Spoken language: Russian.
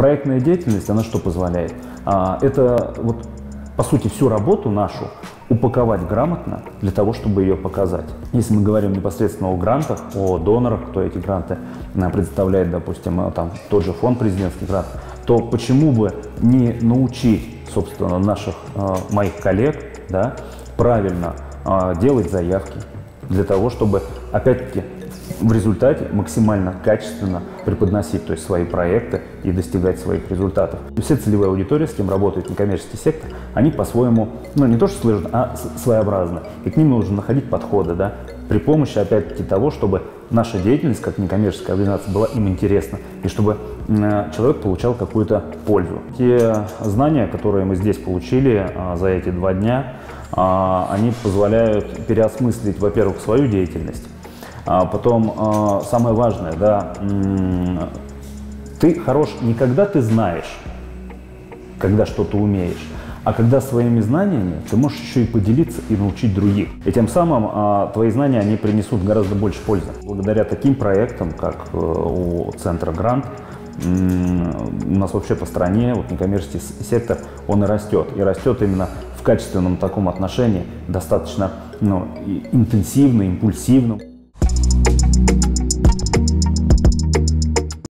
проектная деятельность, она что позволяет? А, это вот по сути, всю работу нашу упаковать грамотно для того, чтобы ее показать. Если мы говорим непосредственно о грантах, о донорах, кто эти гранты э, представляет, допустим, э, там, тот же фонд президентских грантов, то почему бы не научить, собственно, наших, э, моих коллег да, правильно делать заявки для того, чтобы, опять-таки, в результате максимально качественно преподносить то есть, свои проекты и достигать своих результатов. Все целевая аудитория, с кем работает некоммерческий сектор, они по-своему, ну не то что сложно, а своеобразны. И к ним нужно находить подходы, да, при помощи, опять-таки, того, чтобы наша деятельность как некоммерческая организация была им интересна, и чтобы человек получал какую-то пользу. Те знания, которые мы здесь получили а, за эти два дня, а, они позволяют переосмыслить, во-первых, свою деятельность, а потом а, самое важное, да, ты хорош не когда ты знаешь, когда что-то умеешь, а когда своими знаниями ты можешь еще и поделиться и научить других. И тем самым а, твои знания, они принесут гораздо больше пользы. Благодаря таким проектам, как э, у Центра Грант, у нас вообще по стране вот некоммерческий сектор, он и растет. И растет именно в качественном таком отношении, достаточно ну, интенсивно, импульсивном.